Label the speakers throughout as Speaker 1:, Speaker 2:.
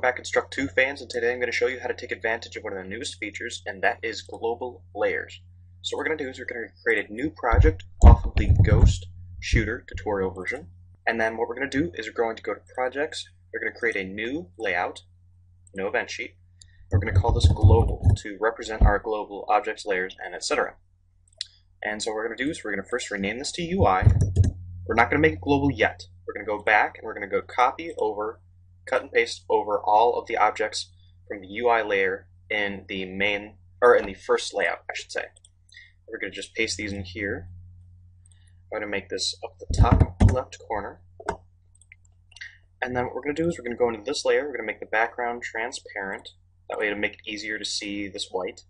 Speaker 1: welcome back Construct 2 fans, and today I'm going to show you how to take advantage of one of the newest features, and that is global layers. So what we're going to do is we're going to create a new project off of the Ghost Shooter tutorial version, and then what we're going to do is we're going to go to Projects, we're going to create a new layout, no event sheet, we're going to call this Global to represent our global objects, layers, and etc. And so what we're going to do is we're going to first rename this to UI. We're not going to make it global yet. We're going to go back and we're going to go copy over cut and paste over all of the objects from the UI layer in the main, or in the first layout, I should say. We're going to just paste these in here. I'm going to make this up the top left corner. And then what we're going to do is we're going to go into this layer, we're going to make the background transparent. That way to make it easier to see this white.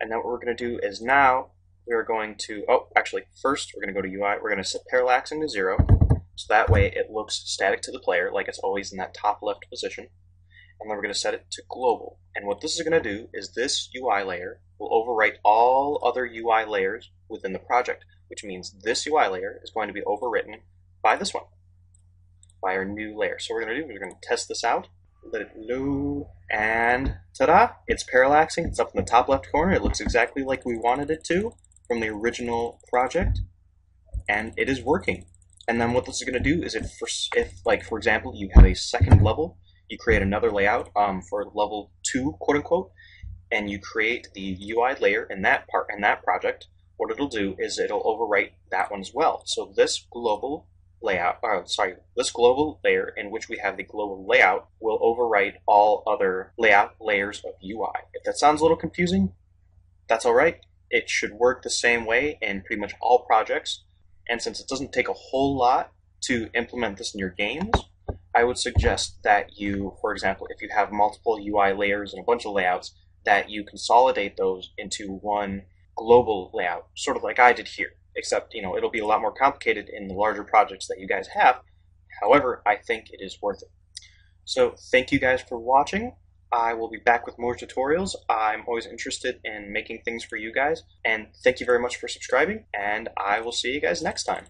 Speaker 1: And then what we're going to do is now we're going to, oh, actually, first we're going to go to UI, we're going to set parallaxing to zero. So that way it looks static to the player, like it's always in that top left position. And then we're going to set it to global. And what this is going to do is this UI layer will overwrite all other UI layers within the project, which means this UI layer is going to be overwritten by this one, by our new layer. So what we're going to do we're going to test this out, let it load, and ta-da! It's parallaxing. It's up in the top left corner. It looks exactly like we wanted it to from the original project, and it is working. And then what this is going to do is if, for, if, like, for example, you have a second level, you create another layout um, for level two, quote unquote, and you create the UI layer in that part in that project. What it'll do is it'll overwrite that one as well. So this global layout, uh, sorry, this global layer in which we have the global layout will overwrite all other layout layers of UI. If that sounds a little confusing, that's all right. It should work the same way in pretty much all projects. And since it doesn't take a whole lot to implement this in your games, I would suggest that you, for example, if you have multiple UI layers and a bunch of layouts, that you consolidate those into one global layout, sort of like I did here. Except, you know, it'll be a lot more complicated in the larger projects that you guys have. However, I think it is worth it. So, thank you guys for watching. I will be back with more tutorials. I'm always interested in making things for you guys. And thank you very much for subscribing, and I will see you guys next time.